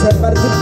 salvar tu